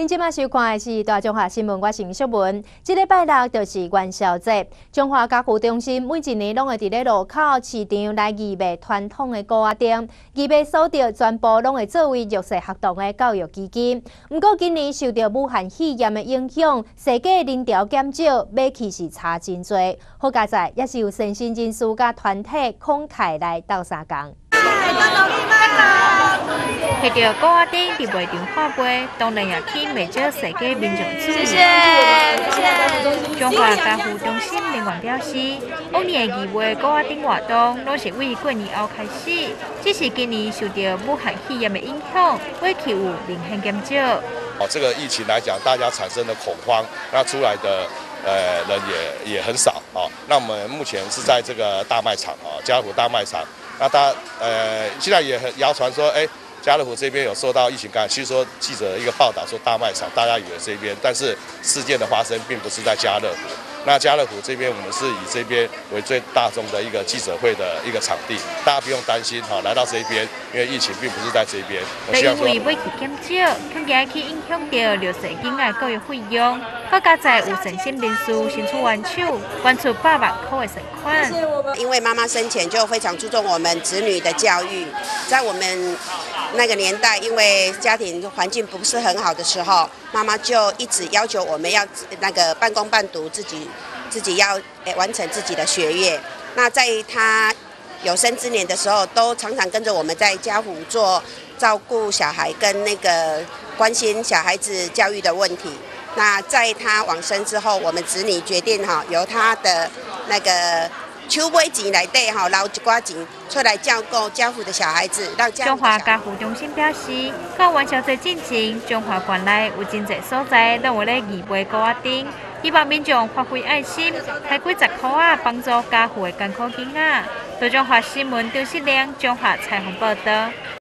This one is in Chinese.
您即马收看的是大中华新闻，我是吴淑文。即礼拜六就是元宵节，中华家福中心每一年拢会伫咧路口市场来预备传统的糕仔店，预备所得全部拢会作为弱势学童的教育基金。毋过今年受到武汉肺炎的影响，世界人潮减少，买起是差真多。好佳在也是有善心人士甲团体慷慨来斗相共。看到高阿丁伫卖场花杯，当然也去未少世界民众注意。谢谢，谢谢。中华家福中心人员表示，往年义卖高阿丁活动拢是为过年后开始，只是今年受到武汉肺炎的影响，会期有明显减少。哦，这个疫情来讲，大家产生的恐慌，那出来的呃人也也很少哦。那我们目前是在这个大卖场啊，家福大卖场。那大家呃现在也很谣传说，哎。家乐福这边有受到疫情感染，其实说记者一个报道说大卖场，大家以为这边，但是事件的发生并不是在家乐福。那家乐福这边，我们是以这边为最大众的一个记者会的一个场地，大家不用担心哈，来到这边，因为疫情并不是在这边。因为买去减少，更加去影响到六岁囡仔教育费用。各家在有诚心人士伸出援手，捐出八万块的存款。因为妈妈生前就非常注重我们子女的教育，在我们。那个年代，因为家庭环境不是很好的时候，妈妈就一直要求我们要那个半工半读，自己自己要完成自己的学业。那在他有生之年的时候，都常常跟着我们在家府做照顾小孩跟那个关心小孩子教育的问题。那在他往生之后，我们子女决定哈，由他的那个。抽买钱来带哈，捞一寡钱出来照顾家父的小孩子，让家中华家父中心表示，到元宵节进前，中华县内有真侪所在都有咧义卖糕仔丁，希望民众发挥爱心，开几十块啊，帮助家户的艰苦囡仔。中华新闻张世亮，中华采访报道。